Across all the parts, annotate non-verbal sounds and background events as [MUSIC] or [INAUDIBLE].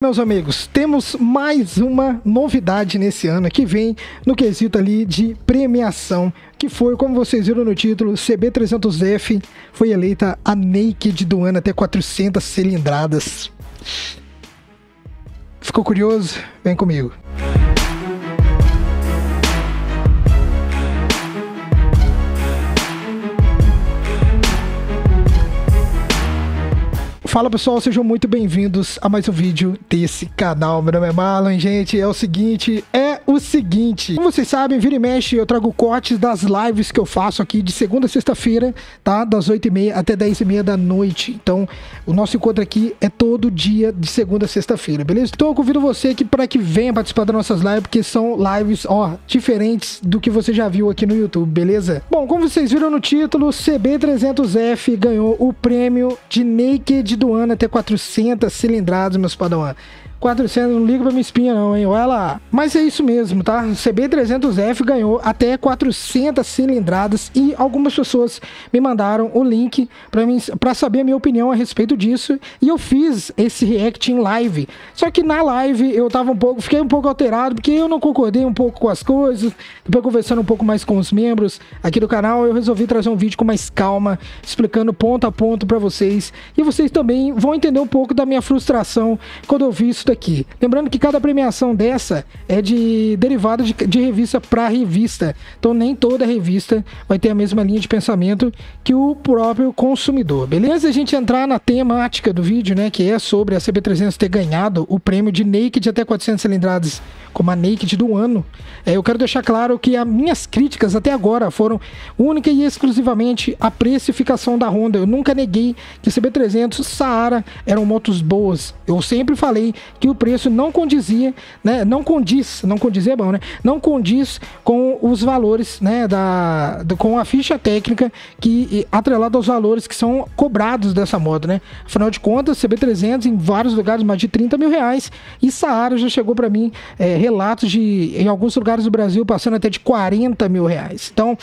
Meus amigos, temos mais uma novidade nesse ano que vem no quesito ali de premiação, que foi, como vocês viram no título, CB300F foi eleita a Naked do ano até 400 cilindradas. Ficou curioso? Vem comigo. Fala pessoal, sejam muito bem-vindos a mais um vídeo desse canal. Meu nome é Marlon, gente. É o seguinte, é o seguinte. Como vocês sabem, vira e mexe, eu trago cortes das lives que eu faço aqui de segunda a sexta-feira, tá? Das 8h30 até 10h30 da noite. Então, o nosso encontro aqui é todo dia de segunda a sexta-feira, beleza? Então, eu convido você aqui para que venha participar das nossas lives, porque são lives, ó, diferentes do que você já viu aqui no YouTube, beleza? Bom, como vocês viram no título, CB300F ganhou o prêmio de Naked do ano até 400 cilindradas, meus padawan. 400, não liga pra minha espinha não, hein? Olha lá. Mas é isso mesmo, tá? CB300F ganhou até 400 cilindradas e algumas pessoas me mandaram o link para saber a minha opinião a respeito disso e eu fiz esse react em live. Só que na live eu tava um pouco, fiquei um pouco alterado porque eu não concordei um pouco com as coisas. Depois conversando um pouco mais com os membros aqui do canal, eu resolvi trazer um vídeo com mais calma, explicando ponto a ponto para vocês e vocês também vão entender um pouco da minha frustração quando eu vi isso daqui. Lembrando que cada premiação dessa é de derivada de, de revista para revista. Então nem toda revista vai ter a mesma linha de pensamento que o próprio consumidor, beleza? A gente entrar na temática do vídeo, né, que é sobre a CB300 ter ganhado o prêmio de Naked até 400 cilindradas como a Naked do ano, é, eu quero deixar claro que as minhas críticas até agora foram única e exclusivamente a precificação da Honda. Eu nunca neguei que CB300 Saara eram motos boas. Eu sempre falei que o preço não condizia, né? Não condiz, não condizia é bom, né? Não condiz com os valores, né? Da, com a ficha técnica que atrelada aos valores que são cobrados dessa moto, né? Afinal de contas, CB300 em vários lugares mais de 30 mil reais e Saara já chegou para mim é, relatos de em alguns lugares do Brasil passando até de 40 mil reais. Então,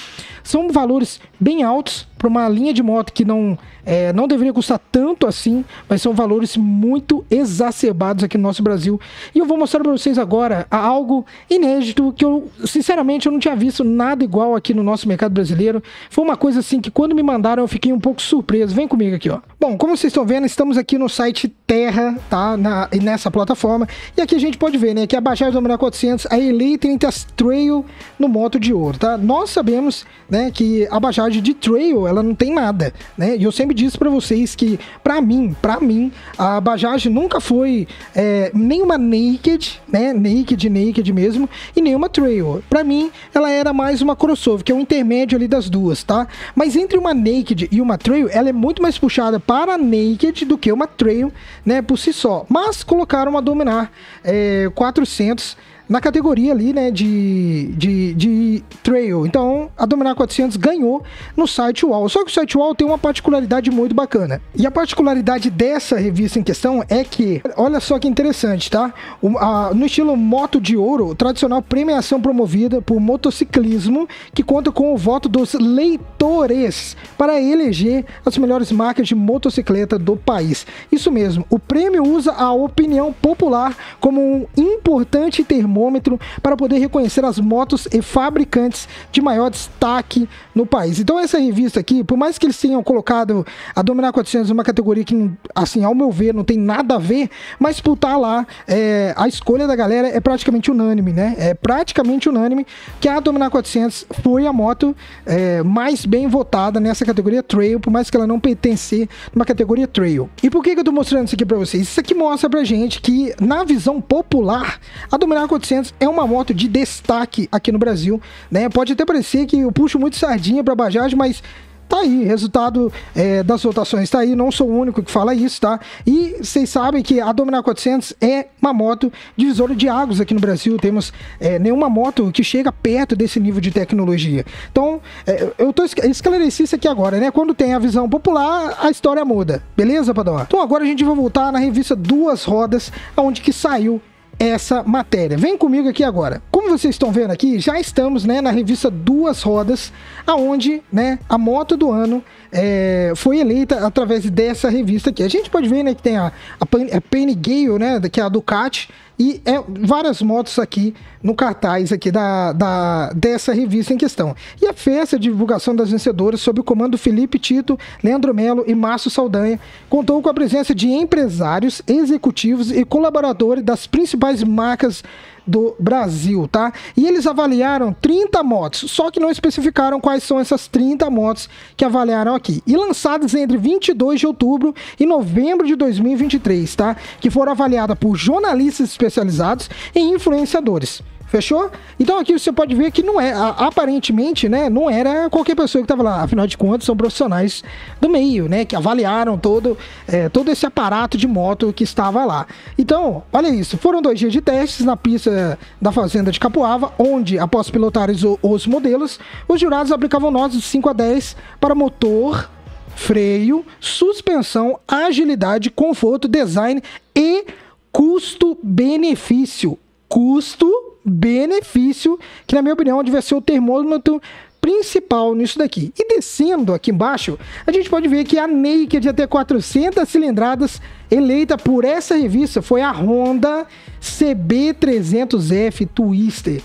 são valores bem altos para uma linha de moto que não, é, não deveria custar tanto assim, mas são valores muito exacerbados aqui no nosso Brasil. E eu vou mostrar para vocês agora algo inédito que eu, sinceramente, eu não tinha visto nada igual aqui no nosso mercado brasileiro. Foi uma coisa assim que quando me mandaram eu fiquei um pouco surpreso. Vem comigo aqui, ó. Bom, como vocês estão vendo, estamos aqui no site Terra, tá? Na, nessa plataforma. E aqui a gente pode ver, né, que a Bajaj Dominar 400, a Elite as Trail no moto de ouro, tá? Nós sabemos, né, que a Bajaj de Trail, ela não tem nada, né? E eu sempre disse para vocês que, para mim, para mim, a Bajaj nunca foi é, nenhuma naked, né? Naked, naked mesmo, e nenhuma trail. Para mim, ela era mais uma crossover, que é um intermédio ali das duas, tá? Mas entre uma naked e uma trail, ela é muito mais puxada para naked do que uma trail, né? Por si só. Mas colocaram a dominar é, 400 na categoria ali, né, de, de, de trail. Então, a Dominar 400 ganhou no site UOL. Só que o site UOL tem uma particularidade muito bacana. E a particularidade dessa revista em questão é que, olha só que interessante, tá? O, a, no estilo moto de ouro, tradicional premiação promovida por motociclismo, que conta com o voto dos leitores para eleger as melhores marcas de motocicleta do país. Isso mesmo, o prêmio usa a opinião popular como um importante termo termômetro para poder reconhecer as motos e fabricantes de maior destaque no país. Então essa revista aqui, por mais que eles tenham colocado a Dominar 400 numa categoria que, assim, ao meu ver, não tem nada a ver, mas por estar lá, é, a escolha da galera é praticamente unânime, né? É praticamente unânime que a Dominar 400 foi a moto é, mais bem votada nessa categoria Trail, por mais que ela não pertencer numa categoria Trail. E por que, que eu tô mostrando isso aqui para vocês? Isso aqui mostra pra gente que, na visão popular, a Dominar 400 é uma moto de destaque aqui no Brasil, né? Pode até parecer que eu puxo muito sardinha para Bajaj, mas Tá aí, resultado é, das votações tá aí, não sou o único que fala isso, tá? E vocês sabem que a Dominar 400 é uma moto divisora de águas aqui no Brasil, temos é, nenhuma moto que chega perto desse nível de tecnologia. Então, é, eu tô esclareci isso aqui agora, né? Quando tem a visão popular, a história muda, beleza, Padrão? Então agora a gente vai voltar na revista Duas Rodas, onde que saiu essa matéria. Vem comigo aqui agora. Como vocês estão vendo aqui, já estamos né, na revista Duas Rodas, aonde né, a moto do ano é, foi eleita através dessa revista aqui. A gente pode ver né, que tem a, a, Penny Gale, né, que é a Ducati, e é, várias motos aqui no cartaz aqui da, da, dessa revista em questão. E a festa de divulgação das vencedoras, sob o comando do Felipe Tito, Leandro Melo e Márcio Saldanha, contou com a presença de empresários, executivos e colaboradores das principais marcas do Brasil, tá? E eles avaliaram 30 motos, só que não especificaram quais são essas 30 motos que avaliaram aqui. E lançadas entre 22 de outubro e novembro de 2023, tá? Que foram avaliadas por jornalistas especializados e influenciadores. Fechou? Então aqui você pode ver que não é, aparentemente, né, não era qualquer pessoa que estava lá. Afinal de contas, são profissionais do meio, né, que avaliaram todo, é, todo esse aparato de moto que estava lá. Então, olha isso, foram dois dias de testes na pista da fazenda de Capoava, onde, após pilotar os, os modelos, os jurados aplicavam notas de 5 a 10 para motor, freio, suspensão, agilidade, conforto, design e custo-benefício. Custo benefício, que na minha opinião deve ser o termômetro principal nisso daqui. E descendo aqui embaixo, a gente pode ver que a Naked até 400 cilindradas eleita por essa revista foi a Honda CB300F Twister.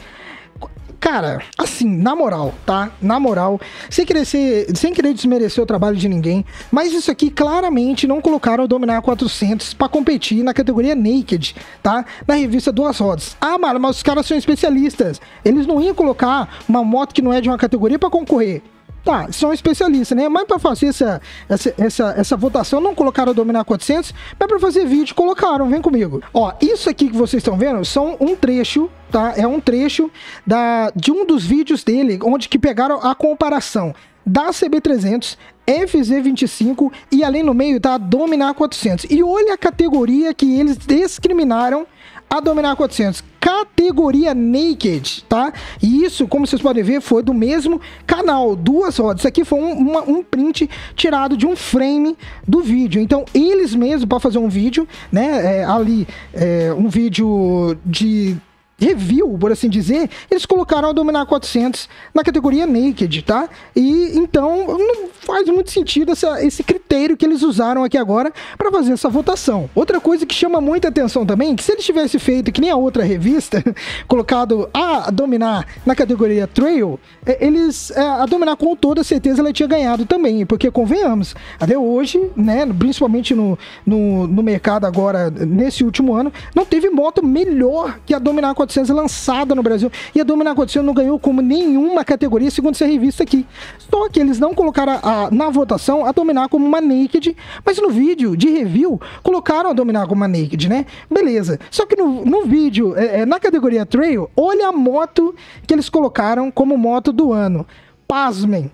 Cara, assim, na moral, tá? Na moral, sem querer, ser, sem querer desmerecer o trabalho de ninguém, mas isso aqui claramente não colocaram o Dominar 400 para competir na categoria Naked, tá? Na revista Duas Rodas. Ah, mano, mas os caras são especialistas. Eles não iam colocar uma moto que não é de uma categoria para concorrer. Tá, são especialistas, né? Mas para fazer essa, essa, essa, essa votação, não colocaram o Dominar 400, mas para fazer vídeo, colocaram, vem comigo. Ó, isso aqui que vocês estão vendo são um trecho, tá? É um trecho da, de um dos vídeos dele, onde que pegaram a comparação da CB300, FZ25 e além no meio tá Dominar 400. E olha a categoria que eles discriminaram a Dominar 400, categoria Naked, tá? E isso, como vocês podem ver, foi do mesmo canal, duas rodas. Isso aqui foi um, uma, um print tirado de um frame do vídeo. Então, eles mesmos, para fazer um vídeo, né, é, ali, é, um vídeo de review, por assim dizer, eles colocaram a Dominar 400 na categoria Naked, tá? E então não faz muito sentido essa, esse critério que eles usaram aqui agora para fazer essa votação. Outra coisa que chama muita atenção também, que se eles tivessem feito que nem a outra revista, [LAUGHS] colocado a Dominar na categoria Trail, é, eles é, a Dominar com toda certeza ela tinha ganhado também, porque convenhamos, até hoje, né, principalmente no, no, no mercado agora, nesse último ano, não teve moto melhor que a Dominar 400 400 lançada no Brasil. E a Dominar 400 não ganhou como nenhuma categoria, segundo essa revista aqui. Só que eles não colocaram a, a, na votação a Dominar como uma Naked, mas no vídeo de review colocaram a Dominar como uma Naked, né? Beleza. Só que no, no vídeo, é, é, na categoria Trail, olha a moto que eles colocaram como moto do ano. Pasmem.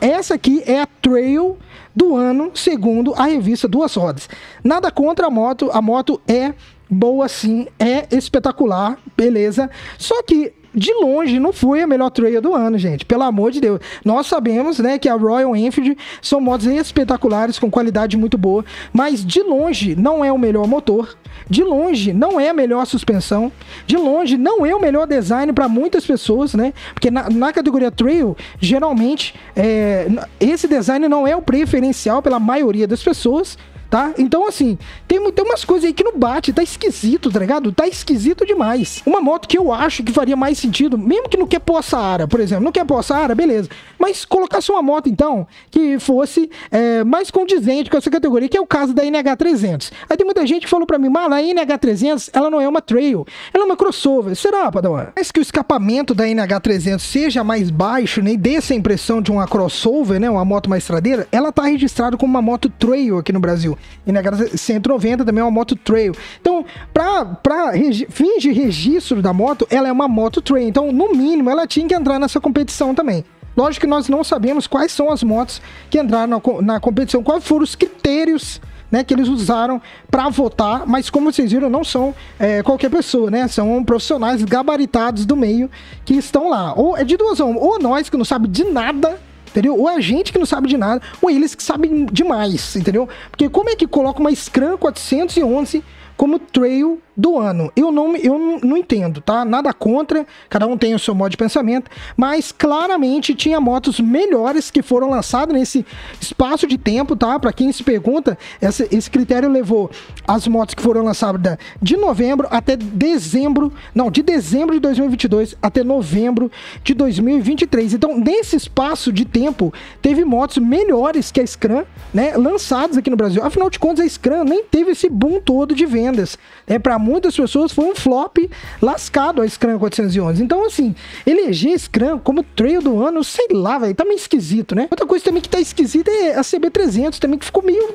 Essa aqui é a Trail do ano, segundo a revista Duas Rodas. Nada contra a moto, a moto é boa sim, é espetacular, beleza. Só que de longe não foi a melhor trail do ano, gente. Pelo amor de Deus. Nós sabemos, né, que a Royal Enfield são motos espetaculares com qualidade muito boa, mas de longe não é o melhor motor. De longe não é a melhor suspensão. De longe não é o melhor design para muitas pessoas, né? Porque na, na categoria trail, geralmente é, esse design não é o preferencial pela maioria das pessoas tá? Então, assim, tem, tem umas coisas aí que não bate, tá esquisito, tá ligado? Tá esquisito demais. Uma moto que eu acho que faria mais sentido, mesmo que não quer pôr Saara, por exemplo, não quer pôr Saara, beleza. Mas colocasse uma moto, então, que fosse é, mais condizente com essa categoria, que é o caso da NH300. Aí tem muita gente que falou pra mim, mano, a NH300, ela não é uma trail, ela é uma crossover. Será, Padawan? Mas que o escapamento da NH300 seja mais baixo, nem dê essa impressão de uma crossover, né, uma moto mais estradeira, ela tá registrada como uma moto trail aqui no Brasil. E na 190 também é uma moto trail. Então, para regi fins de registro da moto, ela é uma moto trail. Então, no mínimo, ela tinha que entrar nessa competição também. Lógico que nós não sabemos quais são as motos que entraram na, na competição, quais foram os critérios né, que eles usaram para votar, mas como vocês viram, não são é, qualquer pessoa, né? São profissionais gabaritados do meio que estão lá. Ou é de duas ou nós que não sabe de nada entendeu? Ou a gente que não sabe de nada, ou eles que sabem demais, entendeu? Porque como é que coloca uma Scrum 411 como trail do ano. Eu não, eu não, entendo, tá? Nada contra, cada um tem o seu modo de pensamento, mas claramente tinha motos melhores que foram lançadas nesse espaço de tempo, tá? Para quem se pergunta, esse critério levou as motos que foram lançadas de novembro até dezembro, não, de dezembro de 2022 até novembro de 2023. Então, nesse espaço de tempo, teve motos melhores que a Scram, né, lançadas aqui no Brasil. Afinal de contas, a Scram nem teve esse boom todo de vendas, né? Para muitas pessoas foi um flop lascado a Scrum 411. Então, assim, eleger Scrum como trail do ano, sei lá, velho, tá meio esquisito, né? Outra coisa também que tá esquisita é a CB300 também, que ficou meio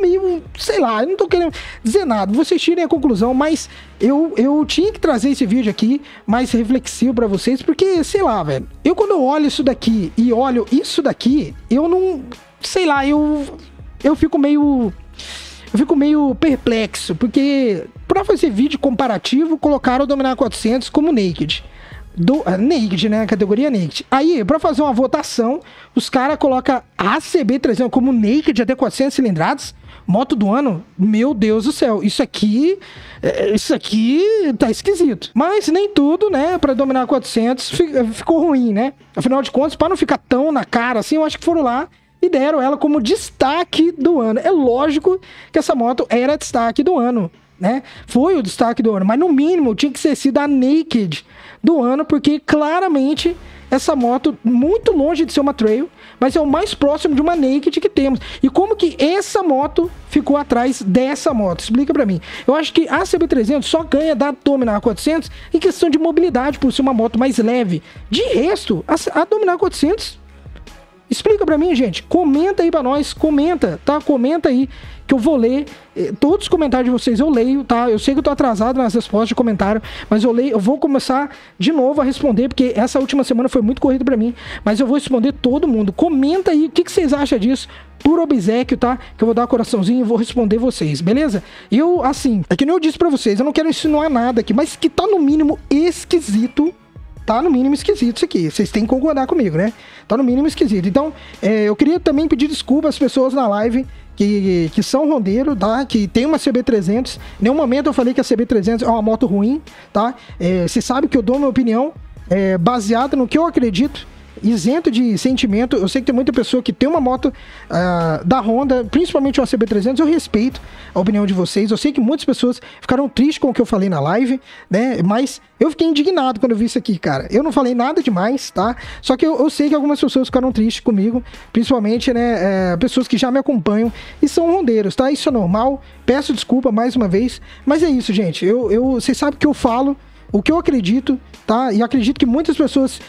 meio, sei lá, eu não tô querendo dizer nada, vocês tirem a conclusão, mas eu, eu tinha que trazer esse vídeo aqui mais reflexivo para vocês, porque, sei lá, velho, eu quando eu olho isso daqui e olho isso daqui, eu não, sei lá, eu, eu fico meio eu fico meio perplexo, porque para fazer vídeo comparativo, colocaram o Dominar 400 como naked. Do, uh, naked, né? Categoria naked. Aí, para fazer uma votação, os caras colocam a CB300 como naked até 400 cilindradas. Moto do ano, meu Deus do céu, isso aqui, é, isso aqui tá esquisito. Mas nem tudo, né, para dominar 400 ficou ruim, né? Afinal de contas, para não ficar tão na cara assim, eu acho que foram lá e deram ela como destaque do ano. É lógico que essa moto era destaque do ano, né? Foi o destaque do ano, mas no mínimo tinha que ser sido a Naked do ano, porque claramente essa moto, muito longe de ser uma trail, mas é o mais próximo de uma naked que temos. E como que essa moto ficou atrás dessa moto? Explica para mim. Eu acho que a CB300 só ganha da Dominar 400 em questão de mobilidade, por ser uma moto mais leve. De resto, a, a Dominar 400 Explica para mim, gente. Comenta aí para nós, comenta, tá? Comenta aí que eu vou ler eh, todos os comentários de vocês. Eu leio, tá? Eu sei que eu tô atrasado nas respostas de comentário, mas eu leio, eu vou começar de novo a responder porque essa última semana foi muito corrida para mim, mas eu vou responder todo mundo. Comenta aí o que, que vocês acham disso por obsequio, tá? Que eu vou dar um coraçãozinho e vou responder vocês, beleza? Eu, assim, é que nem eu disse pra vocês, eu não quero insinuar nada aqui, mas que tá no mínimo esquisito tá no mínimo esquisito isso aqui. Vocês têm que concordar comigo, né? Tá no mínimo esquisito. Então, é, eu queria também pedir desculpa às pessoas na live que, que são rondeiro, tá? Que tem uma CB300. Em nenhum momento eu falei que a CB300 é uma moto ruim, tá? É, você sabe que eu dou minha opinião é, baseada no que eu acredito isento de sentimento. Eu sei que tem muita pessoa que tem uma moto uh, da Honda, principalmente uma CB300. Eu respeito a opinião de vocês. Eu sei que muitas pessoas ficaram tristes com o que eu falei na live, né? Mas eu fiquei indignado quando eu vi isso aqui, cara. Eu não falei nada demais, tá? Só que eu, eu sei que algumas pessoas ficaram tristes comigo, principalmente, né? É, pessoas que já me acompanham e são rondeiros, tá? Isso é normal. Peço desculpa mais uma vez. Mas é isso, gente. Eu, eu, vocês sabem que eu falo o que eu acredito, tá? E acredito que muitas pessoas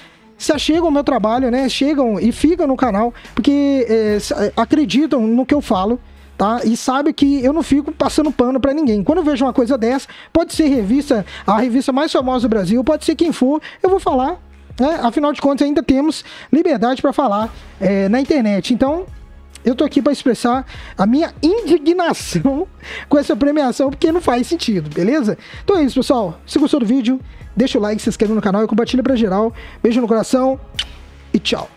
se achegam ao meu trabalho, né? Chegam e ficam no canal porque é, acreditam no que eu falo. Tá? E sabe que eu não fico passando pano para ninguém. Quando eu vejo uma coisa dessa, pode ser revista, a revista mais famosa do Brasil, pode ser quem for, eu vou falar. Né? Afinal de contas, ainda temos liberdade para falar é, na internet. Então, eu tô aqui para expressar a minha indignação [LAUGHS] com essa premiação, porque não faz sentido, beleza? Então é isso, pessoal. Se gostou do vídeo, deixa o like, se inscreve no canal e compartilha para geral. Beijo no coração e tchau.